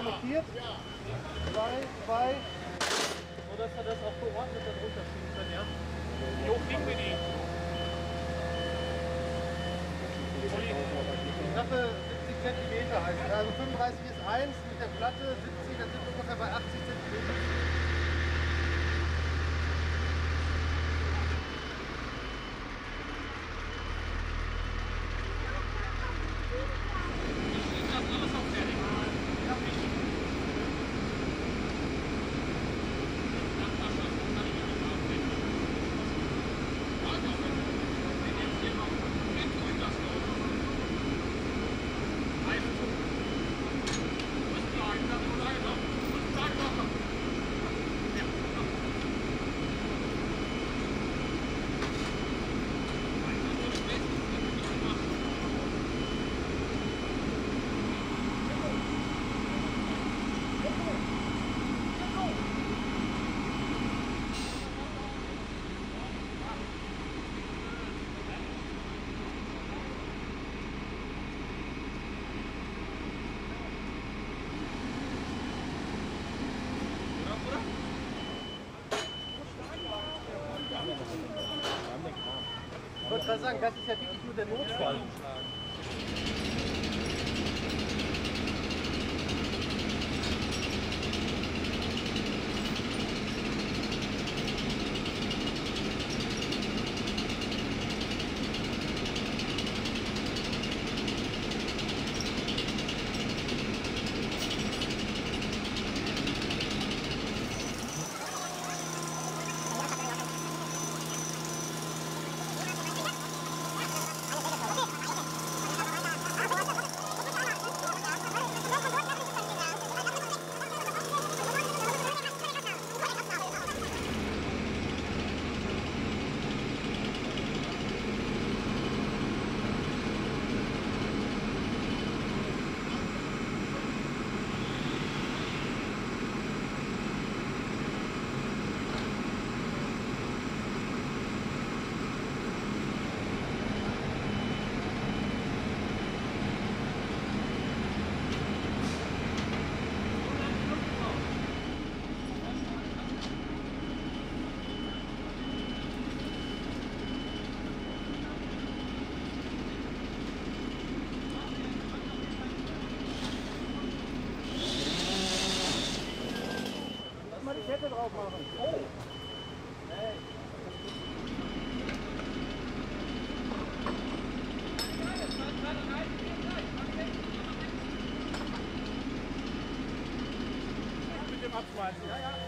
kommentiert. Drei, zwei. So dass wir das auch geordnet dann runterschieben können, ja? Wie hoch kriegen wir die? Knappe 70 cm heißt. Also 35 ist 1 mit der Platte, 70, dann sind wir ungefähr bei 80 gerade sagen, das ist ja wirklich nur der Notfall. Mit dem Abschmeißen. Ja, ja. Ja,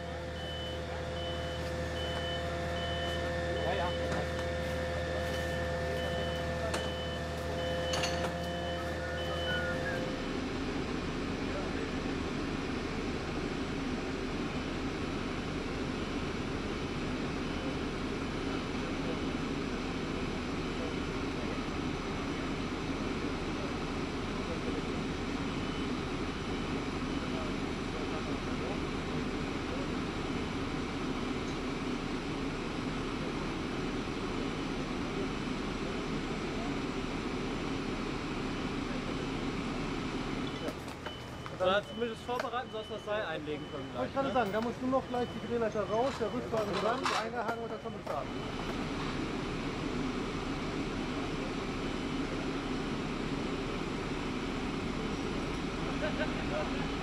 Oder zumindest vorbereiten, sodass wir das Seil einlegen können. Gleich, ich kann ne? sagen, da musst du noch gleich die Drehleiter raus, der Rückwagen ja, ran, eingehangen und dann kommt es an. Thank